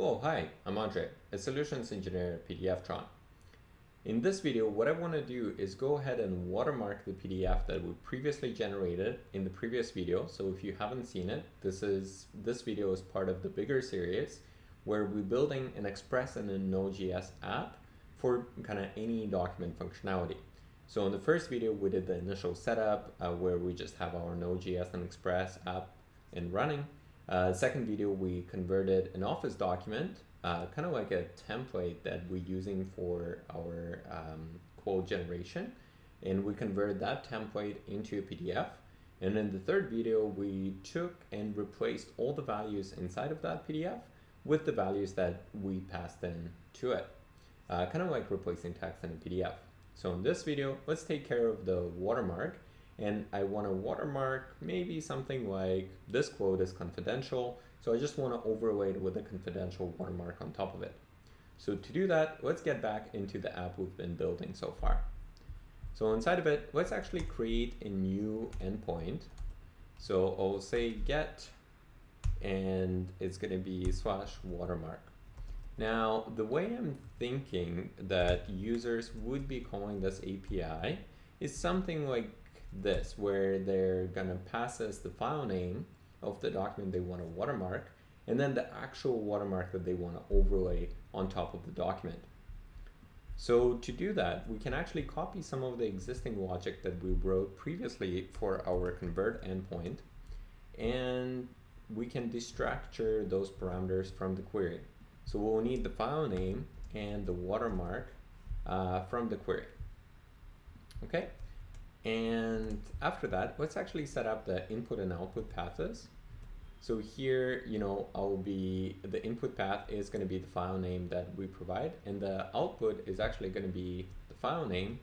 Hello, hi, I'm Andre, a solutions engineer at PDFtron. In this video, what I want to do is go ahead and watermark the PDF that we previously generated in the previous video. So if you haven't seen it, this is this video is part of the bigger series where we're building an Express and a Node.js app for kind of any document functionality. So in the first video, we did the initial setup uh, where we just have our Node.js and Express app in running. Uh, second video, we converted an Office document, uh, kind of like a template that we're using for our um, quote generation. And we converted that template into a PDF. And in the third video, we took and replaced all the values inside of that PDF with the values that we passed in to it. Uh, kind of like replacing text in a PDF. So in this video, let's take care of the watermark and I want to watermark maybe something like this quote is confidential. So I just want to overlay it with a confidential watermark on top of it. So to do that, let's get back into the app we've been building so far. So inside of it, let's actually create a new endpoint. So I'll say get, and it's going to be slash watermark. Now, the way I'm thinking that users would be calling this API is something like this, where they're gonna pass us the file name of the document they want to watermark, and then the actual watermark that they want to overlay on top of the document. So to do that, we can actually copy some of the existing logic that we wrote previously for our convert endpoint, and we can destructure those parameters from the query. So we'll need the file name and the watermark uh, from the query. Okay, and after that, let's actually set up the input and output paths. So here, you know, I'll be, the input path is going to be the file name that we provide, and the output is actually going to be the file name,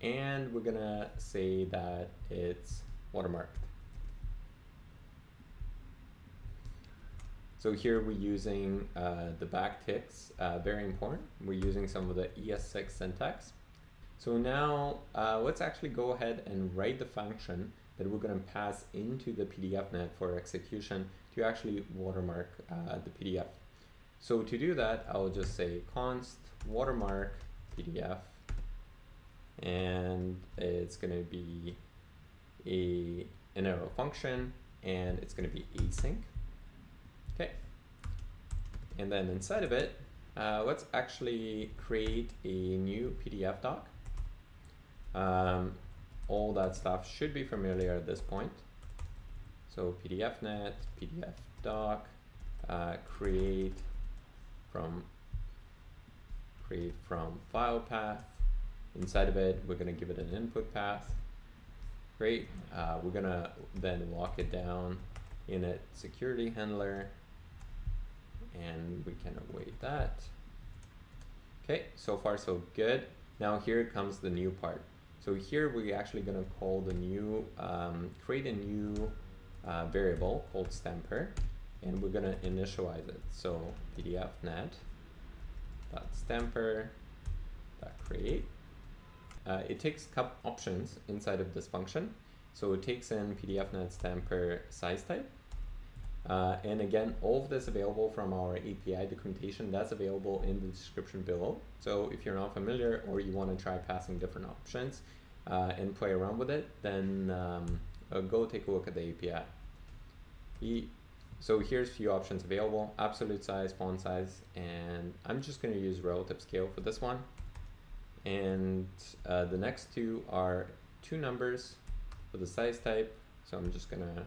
and we're going to say that it's watermarked. So here we're using uh, the backticks, uh, very important. We're using some of the ES6 syntax. So now uh, let's actually go ahead and write the function that we're going to pass into the PDFnet for execution to actually watermark uh, the PDF. So to do that, I'll just say const watermark PDF and it's going to be a an arrow function and it's going to be async. Okay. And then inside of it, uh, let's actually create a new PDF doc. Um, all that stuff should be familiar at this point. So PDFnet, PDF doc, uh, create from create from file path. Inside of it, we're gonna give it an input path. Great. Uh, we're gonna then lock it down in a security handler, and we can await that. Okay, so far so good. Now here comes the new part. So here we're actually going to call the new, um, create a new uh, variable called stamper, and we're going to initialize it. So pdfnet dot stamper dot create. Uh, it takes options inside of this function. So it takes in pdfnet stamper size type. Uh, and again, all of this available from our API documentation that's available in the description below. So if you're not familiar or you want to try passing different options uh, and play around with it, then um, uh, go take a look at the API. He, so here's a few options available, absolute size, font size, and I'm just going to use relative scale for this one. And uh, the next two are two numbers for the size type. So I'm just going to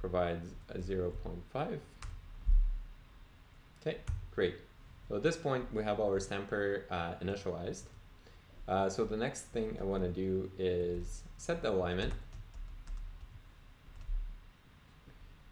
provide a 0 0.5. Okay, great. So at this point, we have our stamper uh, initialized. Uh, so the next thing I want to do is set the alignment.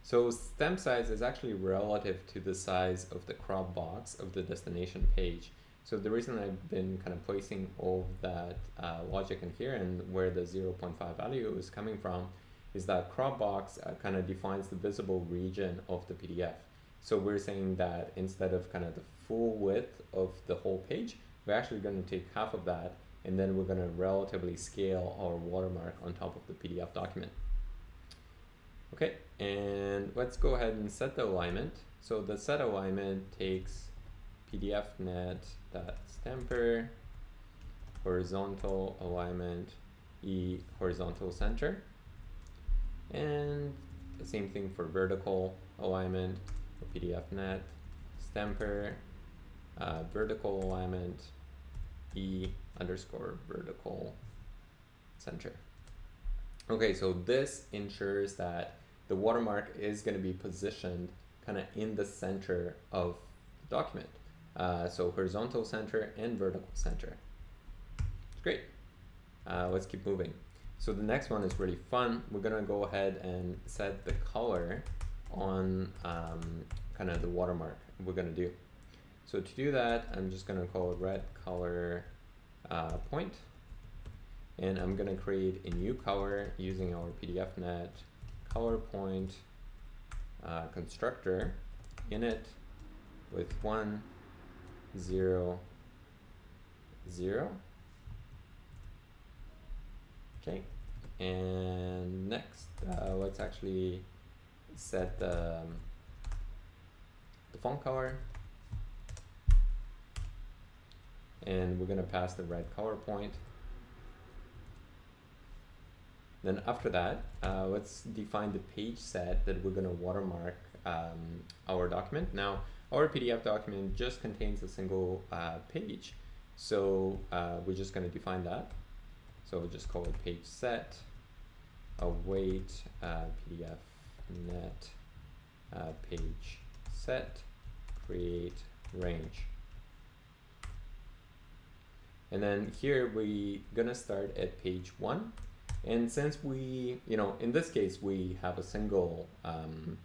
So stem size is actually relative to the size of the crop box of the destination page. So the reason I've been kind of placing all of that uh, logic in here and where the 0.5 value is coming from is that crop box uh, kind of defines the visible region of the PDF. So we're saying that instead of kind of the full width of the whole page, we're actually going to take half of that and then we're going to relatively scale our watermark on top of the PDF document. Okay, and let's go ahead and set the alignment. So the set alignment takes pdfnet.stamper horizontal alignment e horizontal center and the same thing for vertical alignment pdfnet stamper uh, vertical alignment e underscore vertical center. Okay so this ensures that the watermark is going to be positioned kind of in the center of the document. Uh, so horizontal center and vertical center. Great. Uh, let's keep moving so the next one is really fun. We're gonna go ahead and set the color on um, kind of the watermark we're gonna do. So to do that, I'm just gonna call red color uh, point, and I'm gonna create a new color using our PDFnet color point uh, constructor in it with one, zero, zero, Okay, and next, uh, let's actually set the, um, the font color. And we're gonna pass the red color point. Then after that, uh, let's define the page set that we're gonna watermark um, our document. Now, our PDF document just contains a single uh, page. So uh, we're just gonna define that. So we'll just call it page set, await uh, PDF net uh, page set, create range. And then here we gonna start at page one. And since we, you know, in this case, we have a single um,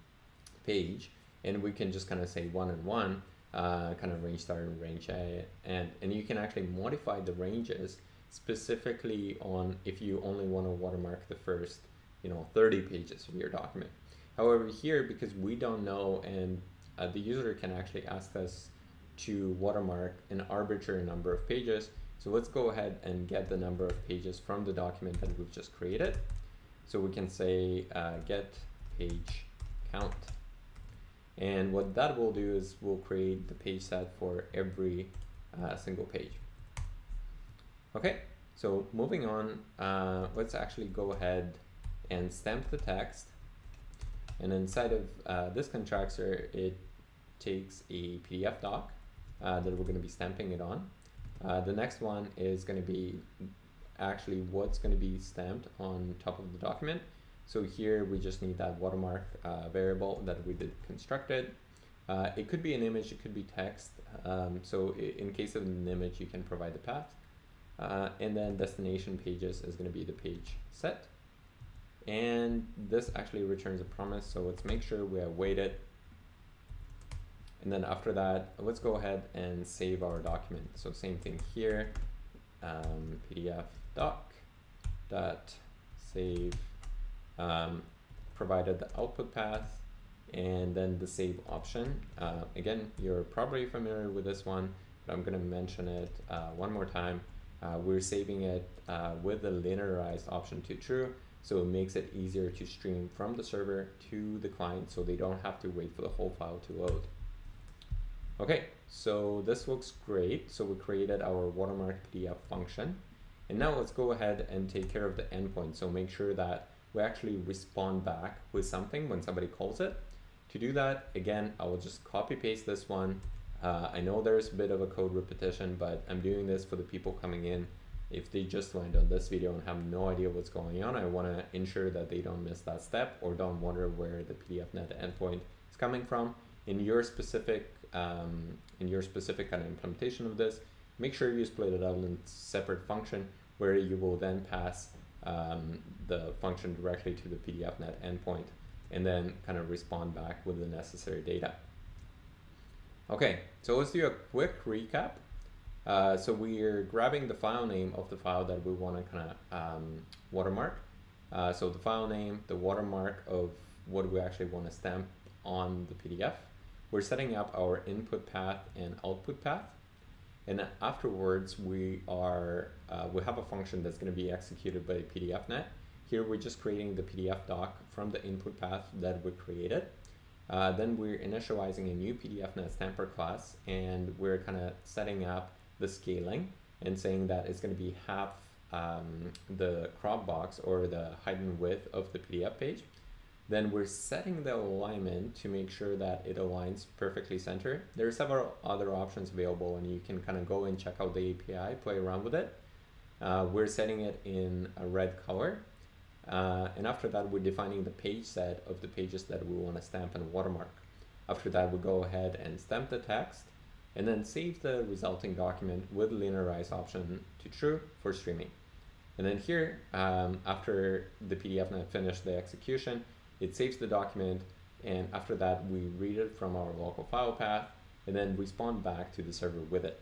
page and we can just kind of say one and one, uh, kind of range start and range end. and, and you can actually modify the ranges specifically on if you only want to watermark the first, you know, 30 pages of your document. However, here, because we don't know and uh, the user can actually ask us to watermark an arbitrary number of pages. So let's go ahead and get the number of pages from the document that we've just created. So we can say uh, get page count. And what that will do is we'll create the page set for every uh, single page. Okay, so moving on, uh, let's actually go ahead and stamp the text. And inside of uh, this constructor, it takes a PDF doc uh, that we're going to be stamping it on. Uh, the next one is going to be actually what's going to be stamped on top of the document. So here we just need that watermark uh, variable that we did constructed. Uh, it could be an image, it could be text. Um, so in case of an image, you can provide the path. Uh, and then destination pages is going to be the page set. And this actually returns a promise, so let's make sure we have waited. And then after that, let's go ahead and save our document. So same thing here, um, PDF doc dot save um, provided the output path and then the save option. Uh, again, you're probably familiar with this one, but I'm going to mention it uh, one more time uh, we're saving it uh, with the linearized option to true so it makes it easier to stream from the server to the client so they don't have to wait for the whole file to load. Okay, so this looks great. So we created our watermark PDF function. And now let's go ahead and take care of the endpoint. So make sure that we actually respond back with something when somebody calls it. To do that, again, I will just copy paste this one uh, I know there's a bit of a code repetition, but I'm doing this for the people coming in. If they just land on this video and have no idea what's going on, I want to ensure that they don't miss that step or don't wonder where the PDFnet endpoint is coming from. In your specific um, in your specific kind of implementation of this, make sure you split it out in a separate function where you will then pass um, the function directly to the PDFnet endpoint and then kind of respond back with the necessary data. Okay, so let's do a quick recap. Uh, so we're grabbing the file name of the file that we want to kind of um, watermark. Uh, so the file name, the watermark of what we actually want to stamp on the PDF. We're setting up our input path and output path. And afterwards, we are uh, we have a function that's going to be executed by PDFnet. Here, we're just creating the PDF doc from the input path that we created. Uh, then we're initializing a new PDFNet stamper class and we're kind of setting up the scaling and saying that it's going to be half um, the crop box or the height and width of the PDF page. Then we're setting the alignment to make sure that it aligns perfectly center. There are several other options available and you can kind of go and check out the API, play around with it. Uh, we're setting it in a red color. Uh, and after that, we're defining the page set of the pages that we want to stamp and watermark. After that, we go ahead and stamp the text and then save the resulting document with linearize option to true for streaming. And then here, um, after the PDFNet finished the execution, it saves the document, and after that, we read it from our local file path, and then respond back to the server with it.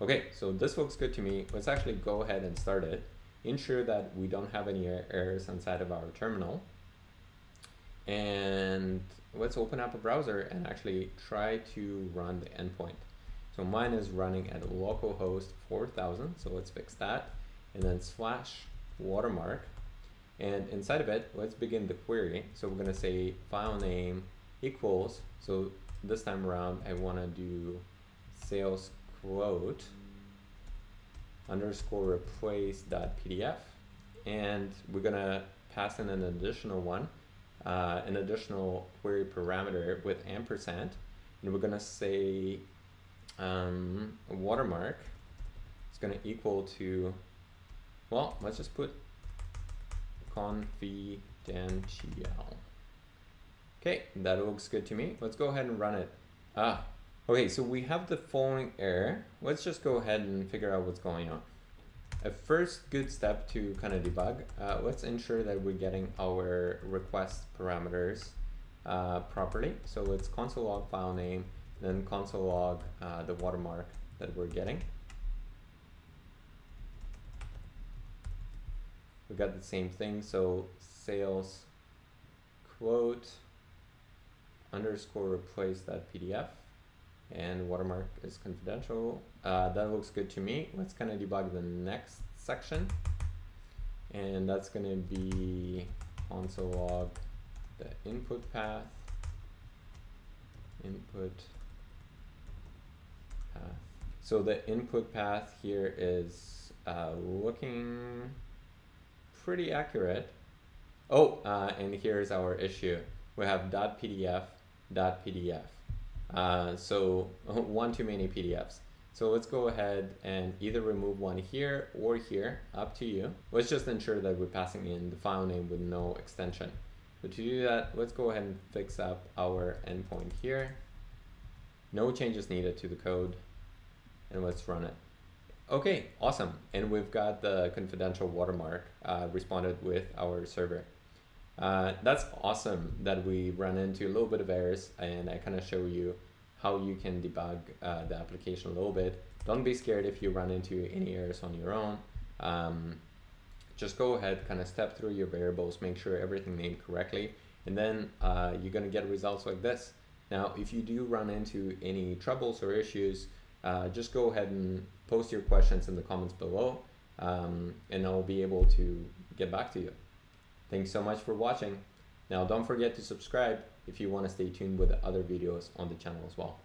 Okay, so this looks good to me. Let's actually go ahead and start it. Ensure that we don't have any er-, errors inside of our terminal. And let's open up a browser and actually try to run the endpoint. So mine is running at localhost 4000, so let's fix that. And then slash watermark. And inside of it, let's begin the query. So we're gonna say file name equals, so this time around I wanna do sales quote underscore replace dot pdf and we're gonna pass in an additional one uh, an additional query parameter with ampersand. And we're gonna say um, watermark is gonna equal to well let's just put confidential. Okay that looks good to me. Let's go ahead and run it. Ah Okay, so we have the following error. Let's just go ahead and figure out what's going on. A first good step to kind of debug, uh, let's ensure that we're getting our request parameters uh, properly. So let's console log file name, then console log uh, the watermark that we're getting. We got the same thing, so sales quote underscore replace that PDF and watermark is confidential. Uh, that looks good to me. Let's kind of debug the next section. And that's going to be console log the input path, input path. So the input path here is uh, looking pretty accurate. Oh, uh, and here's our issue. We have .pdf, .pdf. Uh, so one too many PDFs. So let's go ahead and either remove one here or here, up to you. Let's just ensure that we're passing in the file name with no extension. So to do that, let's go ahead and fix up our endpoint here. No changes needed to the code and let's run it. Okay, awesome. And we've got the confidential watermark uh, responded with our server. Uh, that's awesome that we run into a little bit of errors and I kind of show you how you can debug uh, the application a little bit. Don't be scared if you run into any errors on your own. Um, just go ahead, kind of step through your variables, make sure everything named correctly, and then uh, you're gonna get results like this. Now, if you do run into any troubles or issues, uh, just go ahead and post your questions in the comments below, um, and I'll be able to get back to you. Thanks so much for watching. Now don't forget to subscribe if you want to stay tuned with the other videos on the channel as well.